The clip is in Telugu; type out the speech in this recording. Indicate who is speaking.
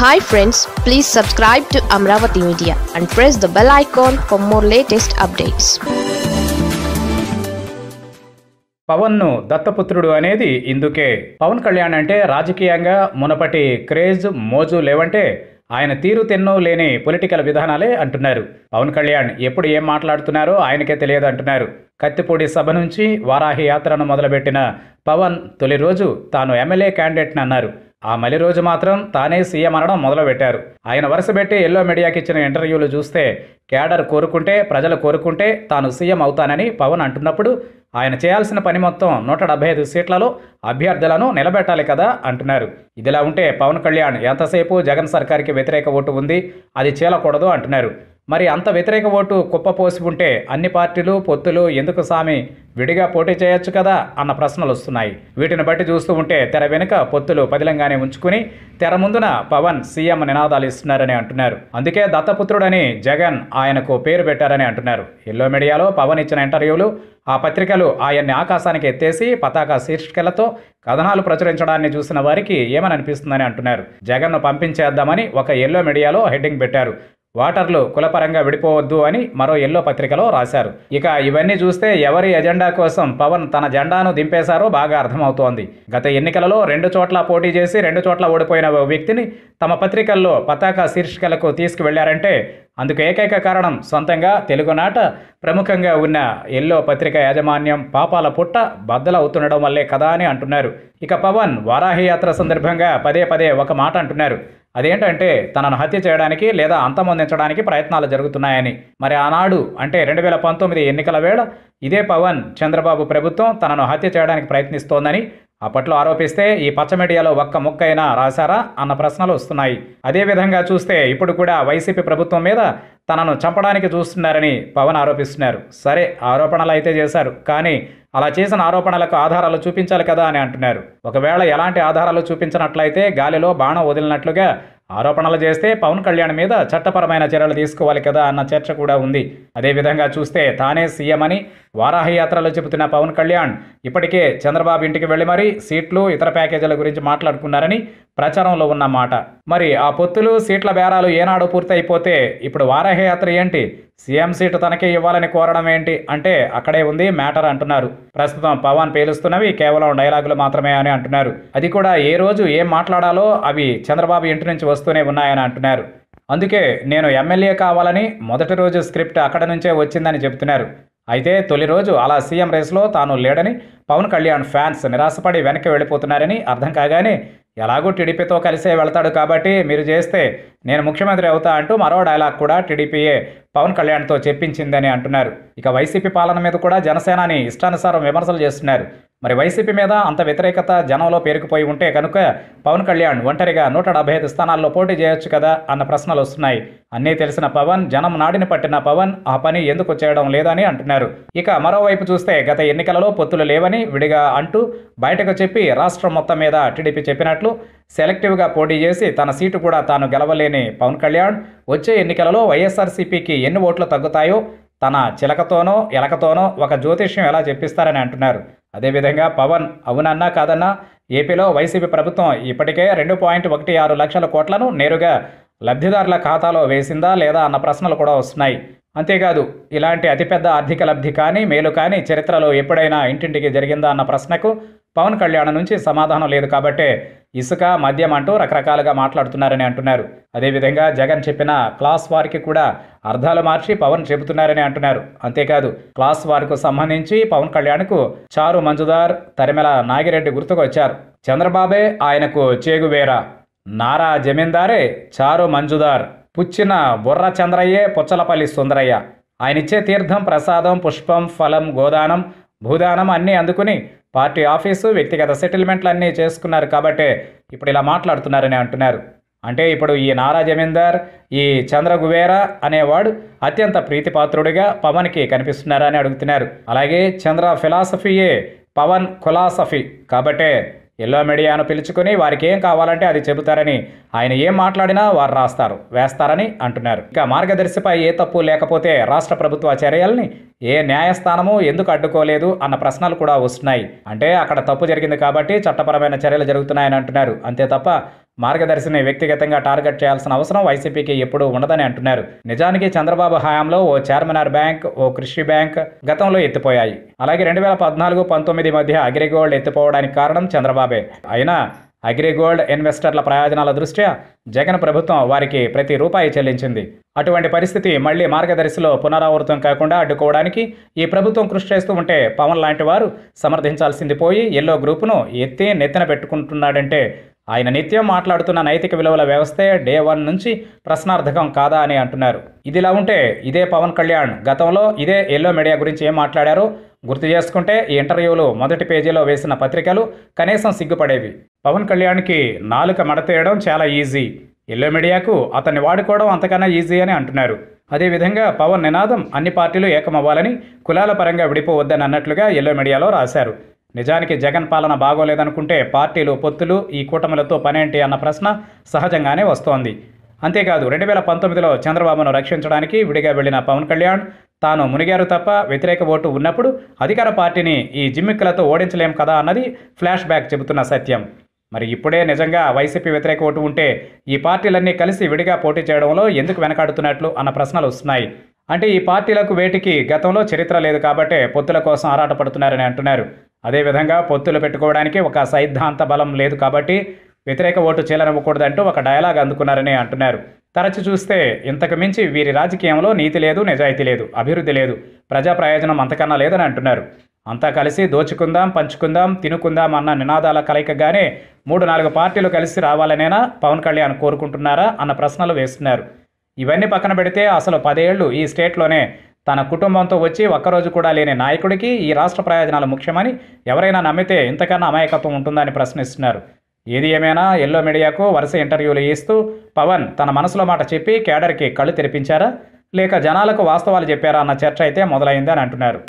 Speaker 1: Hi friends please subscribe to Amaravati media and press the bell icon for more latest updates
Speaker 2: పవన్ను దత్తపుత్రుడు అనేది ఇందుకే. పవన్ కళ్యాణ్ అంటే రాజకీయంగా మునపటి క్రేజ్ మోజు లేవంటే ఆయన తీరు తెన్నో లేని పొలిటికల్ విధానాలే అంటున్నారు. పవన్ కళ్యాణ్ ఎప్పుడు ఏం మాట్లాడుతున్నారో ఆయనకే తెలియదు అంటున్నారు కత్తిపూడి సభ నుంచి వారాహి యాత్రను మొదలుపెట్టిన పవన్ తొలి రోజు తాను ఎమ్మెల్యే క్యాండిడేట్ని అన్నారు. ఆ మలి రోజు మాత్రం తానే సీఎం అనడం మొదలుపెట్టారు. ఆయన వరుసపెట్టి ఎల్లో మీడియాకి ఇచ్చిన ఇంటర్వ్యూలు చూస్తే క్యాడర్ కోరుకుంటే ప్రజలు కోరుకుంటే తాను సీఎం అవుతానని పవన్ అంటున్నప్పుడు ఆయన చేయాల్సిన పని మొత్తం నూట డెబ్బై ఐదు సీట్లలో అభ్యర్థులను నిలబెట్టాలి కదా అంటున్నారు. ఇదిలా ఉంటే పవన్ కళ్యాణ్ ఎంతసేపు జగన్ సర్కార్కి వ్యతిరేక ఓటు ఉంది అది చేయకూడదు అంటున్నారు. మరి అంత వ్యతిరేక ఓటు కుప్పపోసి ఉంటే అన్ని పార్టీలు పొత్తులు ఎందుకు సామి? విడిగా పోటీ చేయొచ్చు కదా అన్న ప్రశ్నలు వస్తున్నాయి. వీటిని బట్టి చూస్తూ ఉంటే తెర వెనుక పొత్తులు పదిలంగానే ఉంచుకుని తెర ముందున పవన్ సీఎం నినాదాలు ఇస్తున్నారని అంటున్నారు. అందుకే దత్తపుత్రుడని జగన్ ఆయనకు పేరు పెట్టారని అంటున్నారు. ఎల్లో మీడియాలో పవన్ ఇచ్చిన ఇంటర్వ్యూలు ఆ పత్రికలు ఆయన్ని ఆకాశానికి ఎత్తేసి పతాక శీర్షికలతో కథనాలు ప్రచురించడాన్ని చూసిన వారికి ఏమని అనిపిస్తుందని అంటున్నారు. జగన్ను పంపించేద్దామని ఒక ఎల్లో మీడియాలో హెడ్డింగ్ పెట్టారు. వాటర్లు కులపరంగా విడిపోవద్దు అని మరో ఎల్లో పత్రికలో రాశారు. ఇక ఇవన్నీ చూస్తే ఎవరి ఎజెండా కోసం పవన్ తన జెండాను దింపేశారో బాగా అర్థమవుతోంది. గత ఎన్నికలలో రెండు చోట్ల పోటీ చేసి రెండు చోట్ల ఓడిపోయిన ఓ వ్యక్తిని తమ పత్రికల్లో పతాక శీర్షికలకు తీసుకువెళ్ళారంటే అందుకు ఏకైక కారణం సొంతంగా తెలుగునాట ప్రముఖంగా ఉన్న ఎల్లో పత్రిక యాజమాన్యం పాపాల పుట్ట బద్దలవుతుండడం వల్లే కదా అని అంటున్నారు. ఇక పవన్ వారాహి యాత్ర సందర్భంగా పదే పదే ఒక మాట అంటున్నారు. అదేంటంటే తనను హత్య చేయడానికి లేదా అంతమొందించడానికి ప్రయత్నాలు జరుగుతున్నాయని. మరి ఆనాడు అంటే రెండు వేల పంతొమ్మిది ఎన్నికల వేళ ఇదే పవన్ చంద్రబాబు ప్రభుత్వం తనను హత్య చేయడానికి ప్రయత్నిస్తోందని అప్పట్లో ఆరోపిస్తే ఈ పచ్చ మీడియాలో ఒక్క ముక్క అయినా రాశారా అన్న ప్రశ్నలు వస్తున్నాయి. అదేవిధంగా చూస్తే ఇప్పుడు కూడా వైసీపీ ప్రభుత్వం మీద తనను చంపడానికి చూస్తున్నారని పవన్ ఆరోపిస్తున్నారు. సరే ఆరోపణలు అయితే చేశారు కానీ అలా చేసిన ఆరోపణలకు ఆధారాలు చూపించాలి కదా అని అంటున్నారు. ఒకవేళ ఎలాంటి ఆధారాలు చూపించినట్లయితే గాలిలో బాణం వదిలినట్లుగా ఆరోపణలు చేస్తే పవన్ కళ్యాణ్ మీద చట్టపరమైన చర్యలు తీసుకోవాలి కదా అన్న చర్చ కూడా ఉంది. అదేవిధంగా చూస్తే తానే సీఎం అని వారాహయాత్రలో చెబుతున్న పవన్ కళ్యాణ్ ఇప్పటికే చంద్రబాబు ఇంటికి వెళ్ళి మరీ సీట్లు ఇతర ప్యాకేజీల గురించి మాట్లాడుకున్నారని ప్రచారంలో ఉన్న మాట. మరి ఆ పొత్తులు సీట్ల బేరాలు ఏనాడు పూర్తయిపోతే ఇప్పుడు వారాహయాత్ర ఏంటి? సీఎం సీటు తనకే ఇవ్వాలని కోరడం ఏంటి? అంటే అక్కడే ఉంది మ్యాటర్ అంటున్నారు. ప్రస్తుతం పవన్ పేలుస్తున్నవి కేవలం డైలాగులు మాత్రమే అని అంటున్నారు. అది కూడా ఏ రోజు ఏం మాట్లాడాలో అవి చంద్రబాబు ఇంటి నుంచి వస్తూనే ఉన్నాయని అంటున్నారు. అందుకే నేను ఎమ్మెల్యే కావాలని మొదటి రోజు స్క్రిప్ట్ అక్కడ నుంచే వచ్చిందని చెబుతున్నారు. అయితే తొలి రోజు అలా సీఎం రేసులో తాను లేడని పవన్ కళ్యాణ్ ఫ్యాన్స్ నిరాశపడి వెనక్కి వెళ్ళిపోతున్నారని అర్థం కాగానే ఎలాగో టీడీపీతో కలిసే వెళ్తాడు కాబట్టి మీరు చేస్తే నేను ముఖ్యమంత్రి అవుతా అంటూ మరో డైలాగ్ కూడా టీడీపీయే పవన్ కళ్యాణ్తో చెప్పించిందని అంటున్నారు. ఇక వైసీపీ పాలన మీద కూడా జనసేనాని ఇష్టానుసారం విమర్శలు చేస్తున్నారు. మరి వైసీపీ మీద అంత వ్యతిరేకత జనంలో పేరుకుపోయి ఉంటే కనుక పవన్ కళ్యాణ్ ఒంటరిగా నూట డెబ్బై ఐదు స్థానాల్లో పోటీ చేయొచ్చు కదా అన్న ప్రశ్నలు వస్తున్నాయి. అన్నీ తెలిసిన పవన్ జనం నాడిని పట్టిన పవన్ ఆ పని ఎందుకు చేయడం లేదని అంటున్నారు. ఇక మరోవైపు చూస్తే గత ఎన్నికలలో పొత్తులు లేవని విడిగా అంటూ బయటకు చెప్పి రాష్ట్రం మొత్తం మీద టీడీపీ చెప్పినట్లు సెలెక్టివ్గా పోటీ చేసి తన సీటు కూడా తాను గెలవలేని పవన్ కళ్యాణ్ వచ్చే ఎన్నికలలో వైఎస్ఆర్సీపీకి ఎన్ని ఓట్లు తగ్గుతాయో తన చిలకతోనో ఎలకతోనో ఒక జ్యోతిష్యం ఎలా చెప్పిస్తారని అంటున్నారు. అదేవిధంగా పవన్ అవునన్నా కాదన్నా ఏపీలో వైసీపీ ప్రభుత్వం ఇప్పటికే రెండు పాయింట్ ఒకటి ఆరు లక్షల కోట్లను నేరుగా లబ్ధిదారుల ఖాతాలో వేసిందా లేదా అన్న ప్రశ్నలు కూడా వస్తున్నాయి. అంతేకాదు ఇలాంటి అతిపెద్ద ఆర్థిక లబ్ధి కానీ మేలు కానీ చరిత్రలో ఎప్పుడైనా ఇంటింటికి జరిగిందా అన్న ప్రశ్నకు పవన్ కళ్యాణ్ నుంచి సమాధానం లేదు కాబట్టే ఇసుక మద్యం అంటూ రకరకాలుగా మాట్లాడుతున్నారని అంటున్నారు. అదేవిధంగా జగన్ చెప్పిన క్లాస్ వారికి కూడా అర్థాలు మార్చి పవన్ చెబుతున్నారని అంటున్నారు. అంతేకాదు క్లాస్ వారికి సంబంధించి పవన్ కళ్యాణ్కు చారు మంజుదార్ తరిమెల నాగిరెడ్డి గుర్తుకొచ్చారు చంద్రబాబే ఆయనకు చేగువేరా నారా జమీందారే చారు మంజుదార్. పుచ్చిన బుర్ర చంద్రయ్యే పుచ్చలపల్లి సుందరయ్య. ఆయనిచ్చే తీర్థం ప్రసాదం పుష్పం ఫలం గోదానం భూదానం అన్నీ అందుకుని పార్టీ ఆఫీసు వ్యక్తిగత సెటిల్మెంట్లు అన్నీ చేసుకున్నారు కాబట్టే ఇప్పుడు ఇలా మాట్లాడుతున్నారని అంటున్నారు. అంటే ఇప్పుడు ఈ నారా జమీందార్ ఈ చంద్ర గువేరా అనేవాడు అత్యంత ప్రీతిపాత్రుడిగా పవన్కి కనిపిస్తున్నారని అడుగుతున్నారు. అలాగే చంద్ర ఫిలాసఫీయే పవన్ కులాసఫీ. కాబట్టే ఎల్లో మీడియాను పిలుచుకుని వారికి ఏం కావాలంటే అది చెబుతారని ఆయన ఏం మాట్లాడినా వారు రాస్తారు వేస్తారని అంటున్నారు. ఇక మార్గదర్శిపై ఏ తప్పు లేకపోతే రాష్ట్ర ప్రభుత్వ చర్యల్ని ఏ న్యాయస్థానము ఎందుకు అడ్డుకోలేదు అన్న ప్రశ్నలు కూడా వస్తున్నాయి. అంటే అక్కడ తప్పు జరిగింది కాబట్టి చట్టపరమైన చర్యలు జరుగుతున్నాయని అంటున్నారు. అంతే తప్ప మార్గదర్శిని వ్యక్తిగతంగా టార్గెట్ చేయాల్సిన అవసరం వైసీపీకి ఎప్పుడూ ఉండదని అంటున్నారు. నిజానికి చంద్రబాబు హయాంలో ఓ చార్మినార్ బ్యాంక్ ఓ కృషి బ్యాంక్ గతంలో ఎత్తిపోయాయి. అలాగే రెండు వేల పద్నాలుగు పంతొమ్మిది మధ్య అగ్రిగోల్డ్ ఎత్తిపోవడానికి కారణం చంద్రబాబే. అయినా అగ్రిగోల్డ్ ఇన్వెస్టర్ల ప్రయోజనాల దృష్ట్యా జగన్ ప్రభుత్వం వారికి ప్రతి రూపాయి చెల్లించింది. అటువంటి పరిస్థితి మళ్ళీ మార్గదర్శిలో పునరావృతం కాకుండా అడ్డుకోవడానికి ఈ ప్రభుత్వం కృషి చేస్తూ ఉంటే పవన్ లాంటి వారు సమర్థించాల్సింది పోయి ఎల్లో గ్రూపును ఎత్తి నెత్తిన పెట్టుకుంటున్నాడంటే ఆయన నిత్యం మాట్లాడుతున్న నైతిక విలువల వ్యవస్థే డే వన్ నుంచి ప్రశ్నార్థకం కాదా అని అంటున్నారు. ఇదిలా ఉంటే ఇదే పవన్ కళ్యాణ్ గతంలో ఇదే ఎల్లో మీడియా గురించి ఏం మాట్లాడారో? గుర్తు చేసుకుంటే ఈ ఇంటర్వ్యూలు మొదటి పేజీలో వేసిన పత్రికలు కనీసం సిగ్గుపడేవి. పవన్ కళ్యాణ్కి నాలుక మడతేయడం చాలా ఈజీ. ఎల్లో మీడియాకు అతన్ని వాడుకోవడం అంతకన్నా ఈజీ అని అంటున్నారు. అదేవిధంగా పవన్ నినాదం అన్ని పార్టీలు ఏకమవ్వాలని కులాల పరంగా విడిపోవద్దని అన్నట్లుగా ఎల్లో మీడియాలో రాశారు. నిజానికి జగన్ పాలన బాగోలేదనుకుంటే పార్టీలు పొత్తులు ఈ కూటమిలతో పనేంటి అన్న ప్రశ్న సహజంగానే వస్తోంది. అంతేకాదు రెండు వేల పంతొమ్మిదిలో చంద్రబాబును రక్షించడానికి విడిగా వెళ్ళిన పవన్ కళ్యాణ్ తాను మునిగారు తప్ప వ్యతిరేక ఓటు ఉన్నప్పుడు అధికార పార్టీని ఈ జిమ్మిక్కులతో ఓడించలేం కదా అన్నది ఫ్లాష్ బ్యాక్ చెబుతున్న సత్యం. మరి ఇప్పుడే నిజంగా వైసీపీ వ్యతిరేక ఓటు ఉంటే ఈ పార్టీలన్నీ కలిసి విడిగా పోటీ చేయడంలో ఎందుకు వెనకాడుతున్నట్లు అన్న ప్రశ్నలు వస్తున్నాయి. అంటే ఈ పార్టీలకు వేటికి గతంలో చరిత్ర లేదు కాబట్టే పొత్తుల కోసం ఆరాటపడుతున్నారని అంటున్నారు. అదేవిధంగా పొత్తులు పెట్టుకోవడానికి ఒక సైద్ధాంత బలం లేదు కాబట్టి వ్యతిరేక ఓటు చీలనివ్వకూడదంటూ ఒక డయలాగ్ అందుకున్నారని అంటున్నారు. తరచి చూస్తే ఇంతకు మించి వీరి రాజకీయంలో నీతి లేదు నిజాయితీ లేదు అభివృద్ధి లేదు ప్రజా ప్రయోజనం అంతకన్నా లేదని అంటున్నారు. అంతా కలిసి దోచుకుందాం పంచుకుందాం తినుకుందాం అన్న నినాదాల కలయికగానే మూడు నాలుగు పార్టీలు కలిసి రావాలనేనా పవన్ కళ్యాణ్ కోరుకుంటున్నారా అన్న ప్రశ్నలు వేస్తున్నారు. ఇవన్నీ పక్కన పెడితే అసలు పదేళ్ళు ఈ స్టేట్లోనే తన కుటుంబంతో వచ్చి ఒక్కరోజు కూడా లేని నాయకుడికి ఈ రాష్ట్ర ప్రయోజనాలు ముఖ్యమని ఎవరైనా నమ్మితే ఇంతకన్నా అమాయకత్వం ఉంటుందని ప్రశ్నిస్తున్నారు. ఏది ఏమైనా ఎల్లో మీడియాకు వరుస ఇంటర్వ్యూలు ఇస్తూ పవన్ తన మనసులో మాట చెప్పి కేడర్కి కళ్ళు తెరిపించారా? లేక జనాలకు వాస్తవాలు చెప్పారా అన్న చర్చ అయితే మొదలైందని అంటున్నారు.